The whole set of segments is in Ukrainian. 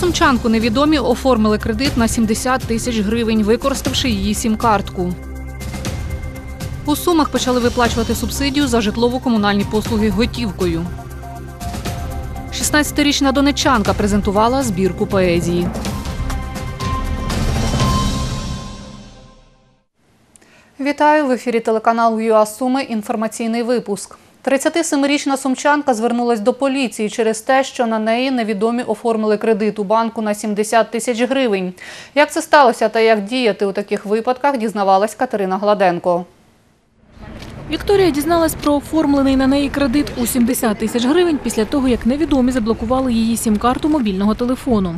Сумчанку невідомі оформили кредит на 70 тисяч гривень, використавши її сім-картку. У Сумах почали виплачувати субсидію за житлово-комунальні послуги готівкою. 16-річна донечанка презентувала збірку поезії. Вітаю в ефірі телеканалу ЮА Суми. Інформаційний випуск. 37-річна сумчанка звернулась до поліції через те, що на неї невідомі оформили кредит у банку на 70 тисяч гривень. Як це сталося та як діяти у таких випадках, дізнавалась Катерина Гладенко. Вікторія дізналась про оформлений на неї кредит у 70 тисяч гривень після того, як невідомі заблокували її сім-карту мобільного телефону.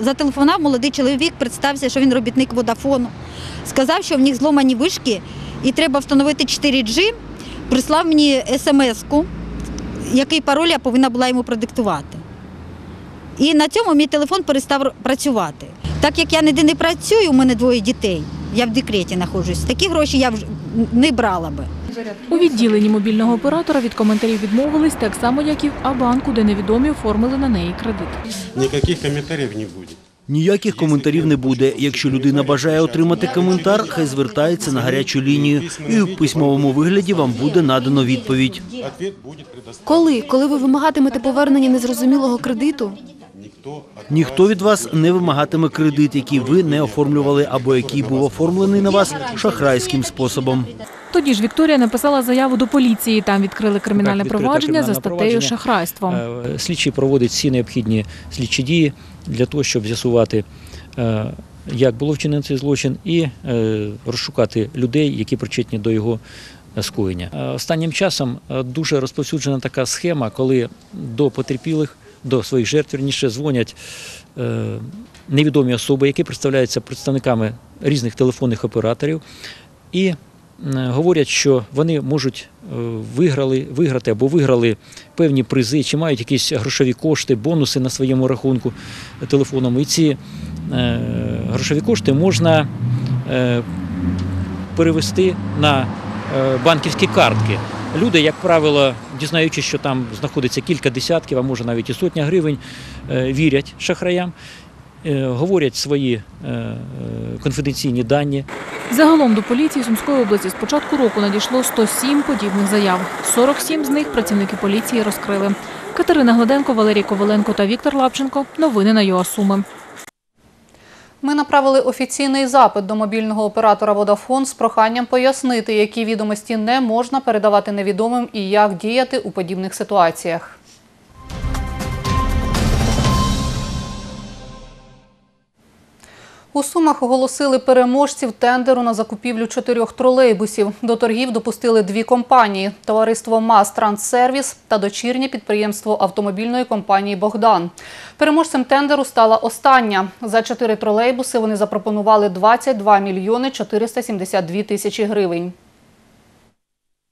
Зателефонував молодий чоловік, представився, що він робітник водафону. Сказав, що в них зломані вишки і треба встановити 4G. Прислав мені смс-ку, який пароль я повинна була йому продиктувати. І на цьому мій телефон перестав працювати. Так як я ніде не працюю, у мене двоє дітей, я в декреті знаходжусь, такі гроші я вже не брала би. У відділенні мобільного оператора від коментарів відмовились, так само, як і в А-банку, де невідомі оформили на неї кредит. Никаких комментариев не будет. Ніяких коментарів не буде. Якщо людина бажає отримати коментар, хай звертається на гарячу лінію, і в письмовому вигляді вам буде надано відповідь. Коли? Коли ви вимагатимете повернення незрозумілого кредиту? Ніхто від вас не вимагатиме кредит, який ви не оформлювали або який був оформлений на вас шахрайським способом. Тоді ж Вікторія написала заяву до поліції. Там відкрили кримінальне провадження за статтею шахрайство. Е, Слідчий проводить всі необхідні слідчі дії для того, щоб з'ясувати, е, як було вчинено цей злочин, і е, розшукати людей, які причетні до його е, скоєння. Е, Останнім часом е, дуже розповсюджена така схема, коли до потерпілих, до своїх жертв верніше, дзвонять е, невідомі особи, які представляються представниками різних телефонних операторів. І е, говорять, що вони можуть е, виграли, виграти або виграли певні призи, чи мають якісь грошові кошти, бонуси на своєму рахунку телефонному. І ці грошові кошти можна перевести на банківські картки. Люди, як правило, дізнаючись, що там знаходиться кілька десятків, а може навіть і сотня гривень, е, вірять шахраям, е, говорять свої е, конфіденційні дані, Загалом до поліції Сумської області з початку року надійшло 107 подібних заяв. 47 з них працівники поліції розкрили. Катерина Гладенко, Валерій Коваленко та Віктор Лапченко. Новини на ЮАСуми. Ми направили офіційний запит до мобільного оператора Водафон з проханням пояснити, які відомості не можна передавати невідомим і як діяти у подібних ситуаціях. У Сумах оголосили переможців тендеру на закупівлю чотирьох тролейбусів. До торгів допустили дві компанії – товариство МАЗ Транссервіс та дочірнє підприємство автомобільної компанії «Богдан». Переможцем тендеру стала остання. За чотири тролейбуси вони запропонували 22 мільйони 472 тисячі гривень.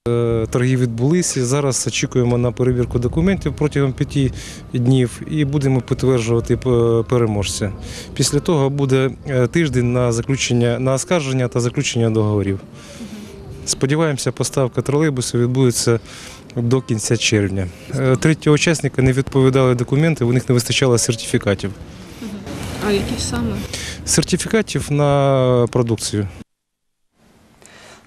Е, Торги відбулися. Зараз очікуємо на перевірку документів протягом п'яти днів і будемо підтверджувати переможця. Після того буде е, тиждень на заключення на оскарження та заключення договорів. Сподіваємося, поставка тролейбусу відбудеться до кінця червня. Е, Третього учасника не відповідали документи, у них не вистачало сертифікатів. А які саме? Сертифікатів на продукцію.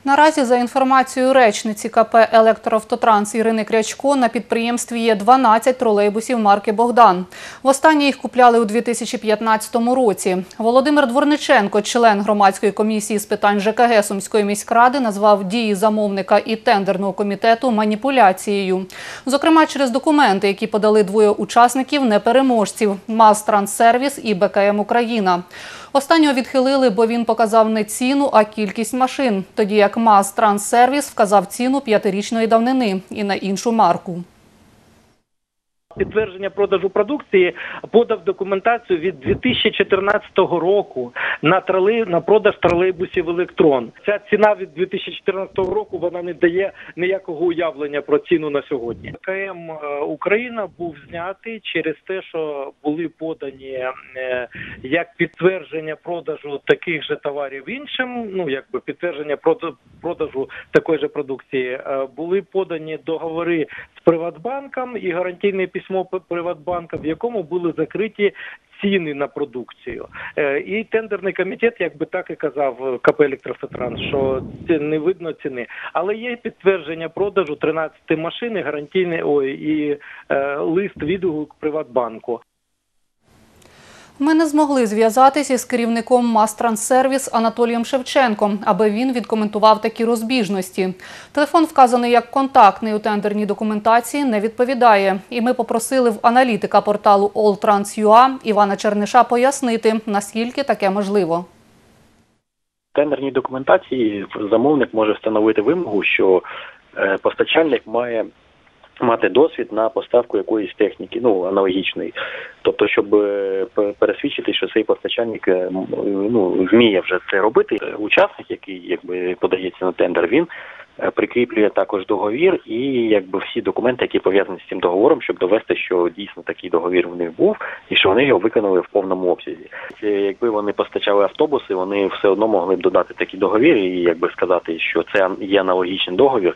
Наразі, за інформацією речниці КП «Електроавтотранс» Ірини Крячко, на підприємстві є 12 тролейбусів марки «Богдан». Востаннє їх купляли у 2015 році. Володимир Дворниченко, член громадської комісії з питань ЖКГ Сумської міськради, назвав дії замовника і тендерного комітету маніпуляцією. Зокрема, через документи, які подали двоє учасників непереможців – МАЗ «Транссервіс» і БКМ «Україна». Останнього відхилили, бо він показав не ціну, а кількість машин, тоді як МАЗ Транссервіс вказав ціну п'ятирічної давнини і на іншу марку. Підтвердження продажу продукції подав документацію від 2014 року на тролей, на продаж тролейбусів електрон. Ця ціна від 2014 року вона не дає ніякого уявлення про ціну на сьогодні. КМ е, Україна був знятий через те, що були подані е, як підтвердження продажу таких же товарів іншим. Ну якби підтвердження прода- продажу такої же продукції. е, Були подані договори з Приватбанком і гарантійне письмо письмо Приватбанка, в якому були закриті ціни на продукцію. Е, І тендерний комітет, якби так і казав е, КП «Електрофетранс», що це не видно ціни. Але є підтвердження продажу 13 машин, і гарантійний ой, і е, лист відгук Приватбанку. Ми не змогли зв'язатися із керівником Мастрансервіс Анатолієм Шевченком, аби він відкоментував такі розбіжності. Телефон, вказаний як контактний у тендерній документації, не відповідає. І ми попросили в аналітика порталу AllTrans.ua Івана Черниша пояснити, наскільки таке можливо. В тендерній документації замовник може встановити вимогу, що е, постачальник має мати досвід на поставку якоїсь техніки, ну аналогічної. Тобто, щоб е, пересвідчити, що цей постачальник е, ну, вміє вже це робити. Учасник, який якби подається на тендер, він прикріплює також договір і якби всі документи, які пов'язані з цим договором, щоб довести, що дійсно такий договір в них був, і що вони його виконали в повному обсязі. Е, Якби вони постачали автобуси, вони все одно могли б додати такий договір і якби сказати, що це є аналогічний договір.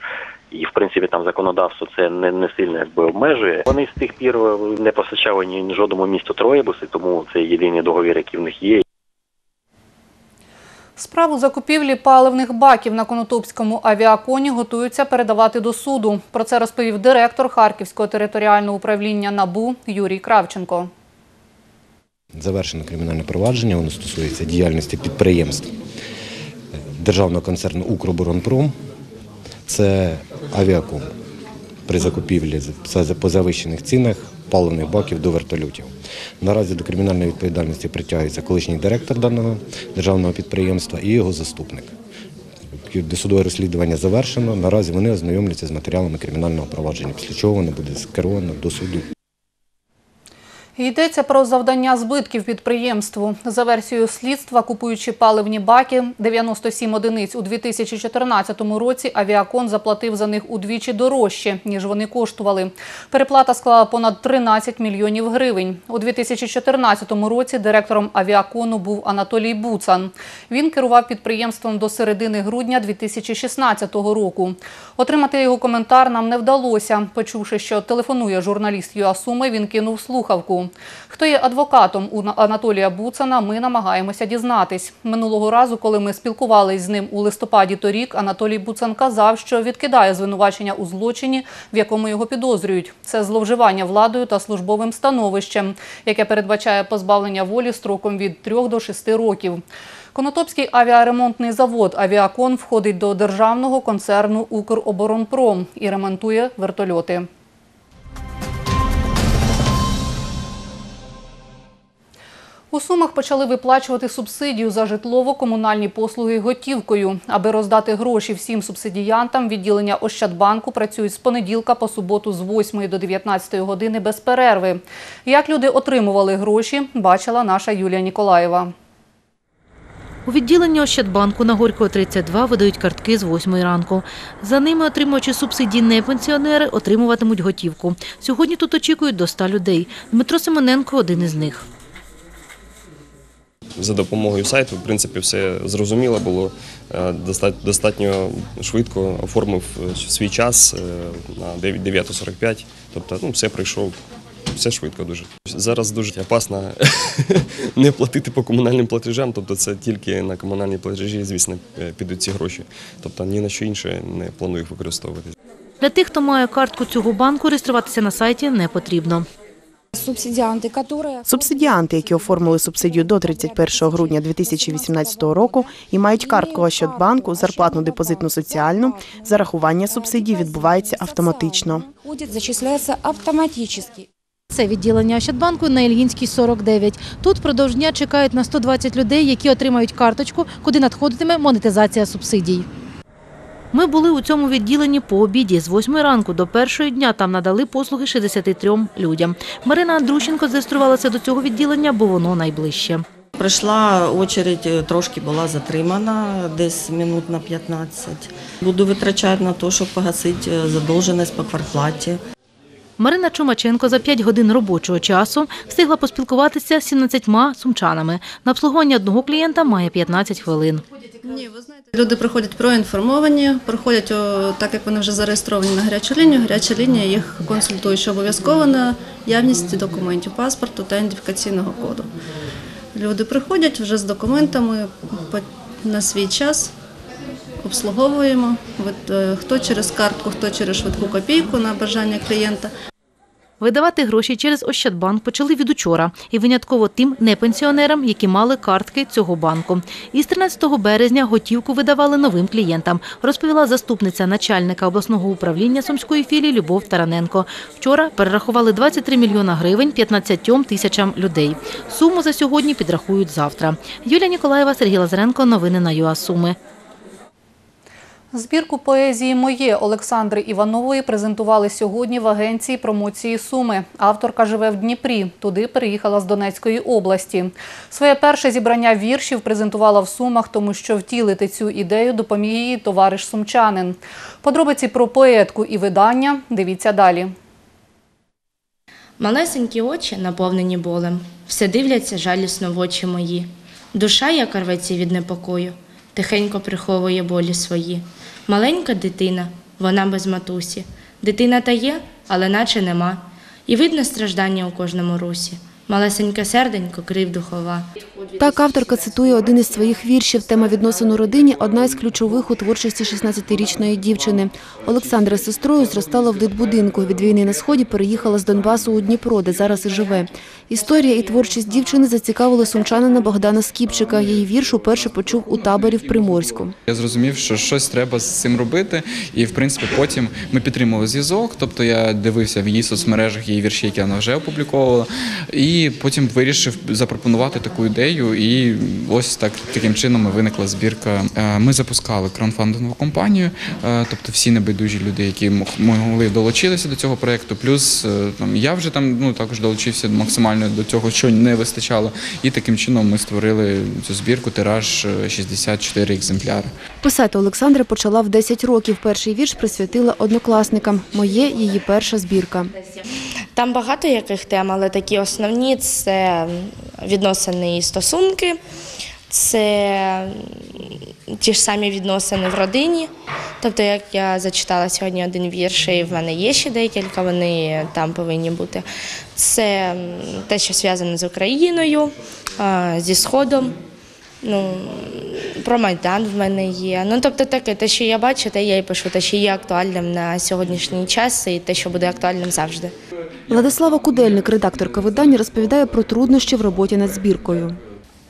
І в принципі там законодавство це не, не сильно якби обмежує. Вони з тих пір е, не постачали ні жодному місту тролейбуси, тому це єдиний договір, який в них є. Справу закупівлі паливних баків на Конотопському авіаконі готуються передавати до суду. Про це розповів директор Харківського територіального управління НАБУ Юрій Кравченко. Завершено кримінальне провадження, воно стосується діяльності підприємств державного концерну «Укроборонпром». Це авіаком при закупівлі за- по завищених цінах паливних баків до вертольотів. Наразі до кримінальної відповідальності притягується колишній директор даного державного підприємства і його заступник. Досудове розслідування завершено. Наразі вони ознайомляться з матеріалами кримінального провадження, після чого воно буде скеровано до суду. Йдеться про завдання збитків підприємству. За версією слідства, купуючи паливні баки 97 одиниць у 2014 році, авіакон заплатив за них удвічі дорожче, ніж вони коштували. Переплата склала понад 13 мільйонів гривень. У 2014 році директором авіакону був Анатолій Буцан. Він керував підприємством до середини грудня 2016 року. Отримати його коментар нам не вдалося. Почувши, що телефонує журналіст Юасуми, він кинув слухавку. Хто є адвокатом у Анатолія Буцана, ми намагаємося дізнатись. Минулого разу, коли ми спілкувалися з ним у листопаді торік, Анатолій Буцан казав, що відкидає звинувачення у злочині, в якому його підозрюють. Це зловживання владою та службовим становищем, яке передбачає позбавлення волі строком від 3 до 6 років. Конотопський авіаремонтний завод «Авіакон» входить до державного концерну «Укроборонпром» і ремонтує вертольоти. У Сумах почали виплачувати субсидію за житлово-комунальні послуги готівкою. Аби роздати гроші всім субсидіянтам, відділення Ощадбанку працюють з понеділка по суботу з 8 до 19 години без перерви. Як люди отримували гроші, бачила наша Юлія Ніколаєва. У відділенні Ощадбанку на Горького 32 видають картки з 8 ранку. За ними, отримуючи субсидії не пенсіонери, отримуватимуть готівку. Сьогодні тут очікують до 100 людей. Дмитро Симоненко – один із них. За допомогою сайту, в принципі, все зрозуміло було. Е, Достатньо швидко оформив е, свій час е, на 9 9.45. Тобто, ну, все пройшов, все швидко дуже. Зараз дуже опасно не платити по комунальним платежам, тобто це тільки на комунальні платежі, звісно, підуть ці гроші. Тобто ні на що інше не планую їх використовувати. Для тих, хто має картку цього банку, реєструватися на сайті не потрібно. Субсидіанти, які... Субсидіанти, які оформили субсидію до 31 грудня 2018 року і мають картку Ощадбанку, зарплатну депозитну соціальну, зарахування субсидій відбувається автоматично. Ходять, зачисляється автоматично. Це відділення Ощадбанку на Ільгінській 49. Тут впродовж дня чекають на 120 людей, які отримають карточку, куди надходитиме монетизація субсидій. Ми були у цьому відділенні по обіді. З 8 ранку до першої дня там надали послуги 63 людям. Марина Андрущенко зареєструвалася до цього відділення, бо воно найближче. Прийшла очередь, трошки була затримана, десь минут на 15. Буду витрачати на те, щоб погасити задовженість по квартплаті. Марина Чумаченко за 5 годин робочого часу встигла поспілкуватися з 17 сумчанами. На обслуговування одного клієнта має 15 хвилин. Ні, ви знаєте, люди приходять проінформовані, приходять, так як вони вже зареєстровані на гарячу лінію. Гаряча лінія їх консультує, що обов'язково на явність документів, паспорту та ідентифікаційного коду. Люди приходять вже з документами на свій час, обслуговуємо. Е, Хто через картку, хто через швидку копійку на бажання клієнта. Видавати гроші через Ощадбанк почали від учора і винятково тим непенсіонерам, які мали картки цього банку. Із 13 березня готівку видавали новим клієнтам, розповіла заступниця начальника обласного управління Сумської філії Любов Тараненко. Вчора перерахували 23 мільйона гривень 15 тисячам людей. Суму за сьогодні підрахують завтра. Юлія Ніколаєва, Сергій Лазаренко. Новини на ЮА Суми. Збірку поезії Моє Олександри Іванової презентували сьогодні в агенції промоції Суми. Авторка живе в Дніпрі. Туди переїхала з Донецької області. Своє перше зібрання віршів презентувала в Сумах, тому що втілити цю ідею допоміг її товариш сумчанин. Подробиці про поетку і видання дивіться далі. Малесенькі очі, наповнені болем, все дивляться жалісно в очі мої. Душа, яка рветься від непокою, тихенько приховує болі свої. Маленька дитина, вона без матусі. Дитина та є, але наче нема. І видно страждання у кожному русі. Малесеньке серденько, крив духова. Так авторка цитує один із своїх віршів. Тема відносин у родині – одна із ключових у творчості 16-річної дівчини. Олександра з сестрою зростала в дитбудинку. Від війни на Сході переїхала з Донбасу у Дніпро, де зараз і живе. Історія і творчість дівчини зацікавили сумчанина Богдана Скіпчика. Її вірш уперше почув у таборі в Приморську. Я зрозумів, що щось треба з цим робити, і в принципі потім ми підтримували зв'язок. Тобто я дивився в її соцмережах її вірші, які вона вже опубліковувала, і потім вирішив запропонувати таку ідею. І ось так таким чином виникла збірка. Е, Ми запускали краудфандингову компанію, е, тобто всі небайдужі люди, які мог- могли долучитися до цього проекту. Плюс е, там я вже там ну також долучився максимально до цього, що не вистачало. І таким чином ми створили цю збірку. Тираж е, 64 екземпляри. Писати Олександра почала в 10 років. Перший вірш присвятила однокласникам. Моє – її перша збірка. Там багато яких тем, але такі основні це відносини і стосунки, це ті ж самі відносини в родині. Тобто, як я зачитала сьогодні один вірш, і в мене є ще декілька, вони там повинні бути. Це те, що зв'язане з Україною, зі Сходом. Ну, про Майдан в мене є. Ну, тобто таке, те, що я бачу, те я і пишу, те, що є актуальним на сьогоднішній час, і те, що буде актуальним завжди. Владислава Кудельник, редакторка видання, розповідає про труднощі в роботі над збіркою.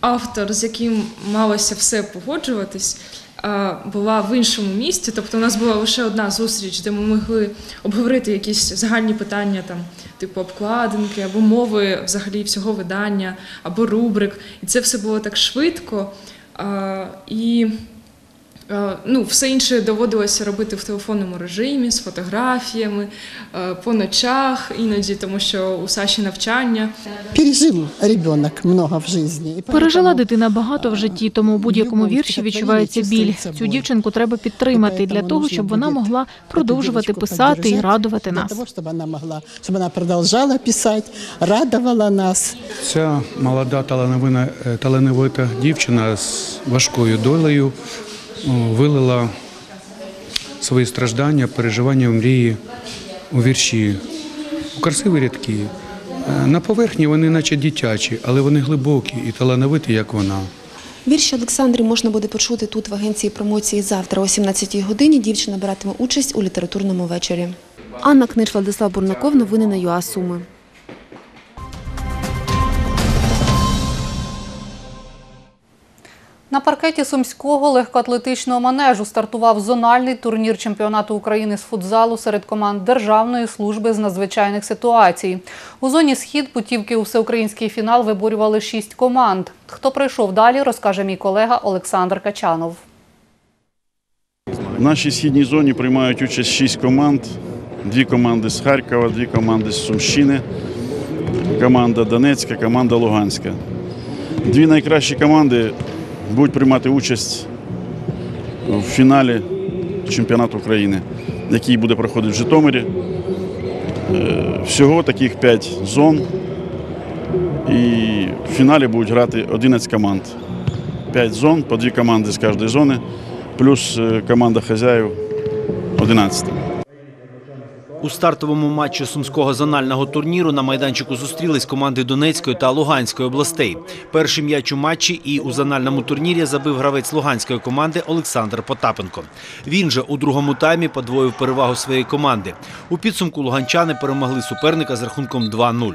автор, з яким малося все погоджуватись, була в іншому місті. Тобто, у нас була лише одна зустріч, де ми могли обговорити якісь загальні питання, там, типу обкладинки або мови взагалі всього видання, або рубрик. І це все було так швидко. І Ну, все інше доводилося робити в телефонному режимі з фотографіями е, по ночах, іноді, тому що у Саші навчання. Пережил ребенок много в жизни. и Пережила дитина багато в житті, тому у будь-якому вірші відчувається біль. Цю дівчинку треба підтримати для того, щоб вона могла продовжувати писати і радувати Для нас. того, чтобы она могла, чтобы она продолжала писать, радовала нас. Ця молода талановина, е, талановита дівчина з важкою долею вилила свої страждання, переживання, мрії у вірші, у красиві рядки. Е, На поверхні вони наче дитячі, але вони глибокі і талановиті, як вона. Вірші Олександри можна буде почути тут в агенції промоції завтра о 17-й годині. Дівчина братиме участь у літературному вечорі. Анна Книж, Владислав Бурнаков. Новини на ЮА Суми. На паркеті сумського легкоатлетичного манежу стартував зональний турнір чемпіонату України з футзалу серед команд Державної служби з надзвичайних ситуацій. У зоні схід путівки у всеукраїнський фінал виборювали шість команд. Хто пройшов далі, розкаже мій колега Олександр Качанов. В нашій східній зоні приймають участь шість команд. Дві команди з Харкова, дві команди з Сумщини, команда Донецька, команда Луганська. Дві найкращі команди будуть приймати участь в фіналі чемпіонату України, який буде проходити в Житомирі. Е, Всього таких п'ять зон. І в фіналі будуть грати 11 команд. П'ять зон, по дві команди з кожної зони, плюс е, команда хазяїв 11. У стартовому матчі сумського зонального турніру на майданчику зустрілись команди Донецької та Луганської областей. Перший м'яч у матчі і у зональному турнірі забив гравець Луганської команди Олександр Потапенко. Він же у другому таймі подвоїв перевагу своєї команди. У підсумку луганчани перемогли суперника з рахунком 2-0.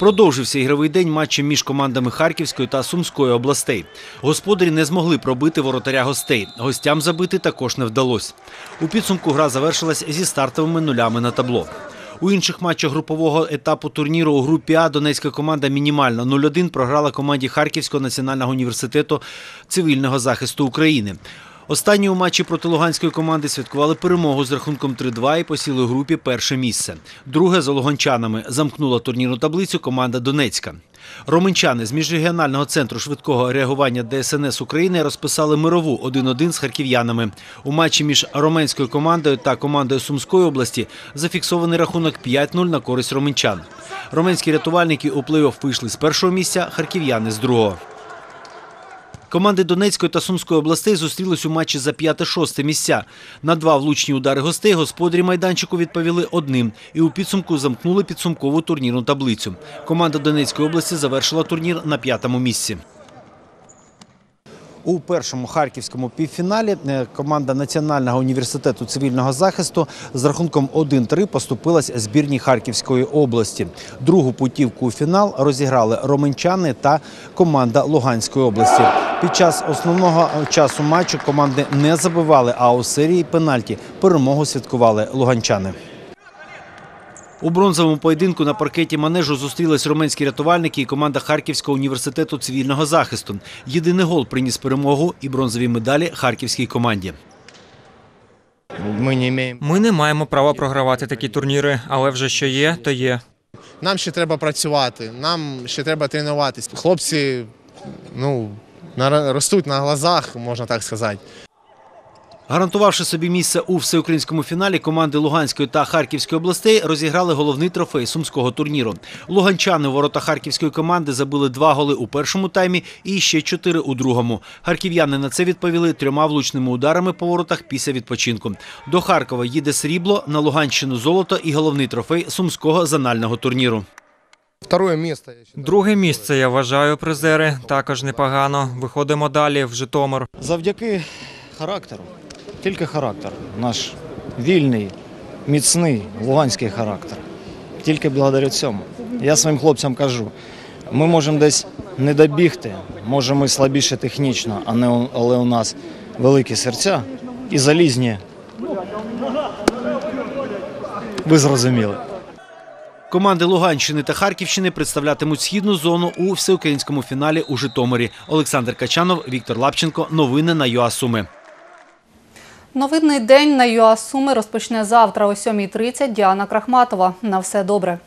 Продовжився ігровий день матчем між командами Харківської та Сумської областей. Господарі не змогли пробити воротаря гостей. Гостям забити також не вдалося. У підсумку гра завершилась зі стартовими нулями на табло. У інших матчах групового етапу турніру у групі А донецька команда мінімально 0-1 програла команді Харківського національного університету цивільного захисту України. Останні у матчі проти Луганської команди святкували перемогу з рахунком 3-2 і посіли у групі перше місце. Друге за луганчанами замкнула турнірну таблицю команда Донецька. Романчани з міжрегіонального центру швидкого реагування ДСНС України розписали мирову 1-1 з харків'янами. У матчі між роменською командою та командою Сумської області зафіксований рахунок 5-0 на користь романчан. Роменські рятувальники у плей-офф вийшли з першого місця, харків'яни з другого. Команди Донецької та Сумської областей зустрілись у матчі за 5-6 місця. На два влучні удари гостей господарі майданчику відповіли одним і у підсумку замкнули підсумкову турнірну таблицю. Команда Донецької області завершила турнір на п'ятому місці. У першому харківському півфіналі е, команда Національного університету цивільного захисту з рахунком 1-3 поступилась збірній Харківської області. Другу путівку у фінал розіграли роменчани та команда Луганської області. Під час основного часу матчу команди не забивали, а у серії пенальті перемогу святкували луганчани. У бронзовому поєдинку на паркеті манежу зустрілись руменські рятувальники і команда Харківського університету цивільного захисту. Єдиний гол приніс перемогу і бронзові медалі харківській команді. Ми не маємо права програвати такі турніри, але вже що є, то є. Нам ще треба працювати, нам ще треба тренуватись. Хлопці ну, на- ростуть на глазах, можна так сказати. Гарантувавши собі місце у всеукраїнському фіналі, команди Луганської та Харківської областей розіграли головний трофей сумського турніру. Луганчани у ворота харківської команди забили два голи у першому таймі і ще чотири у другому. Харків'яни на це відповіли трьома влучними ударами по воротах після відпочинку. До Харкова їде срібло, на Луганщину золото і головний трофей сумського зонального турніру. Друге місце, я вважаю, призери також непогано. Виходимо далі в Житомир. Завдяки характеру, тільки характер. Наш вільний, міцний луганський характер. Тільки благодаря цьому. Я своїм хлопцям кажу: ми можемо десь не добігти, може ми слабіше технічно, але у нас великі серця і залізні. Ви зрозуміли. Команди Луганщини та Харківщини представлятимуть східну зону у всеукраїнському фіналі у Житомирі. Олександр Качанов, Віктор Лапченко. Новини на ЮАСуми. Новинний день на ЮА Суми розпочне завтра о 7.30. Діана Крахматова. На все добре.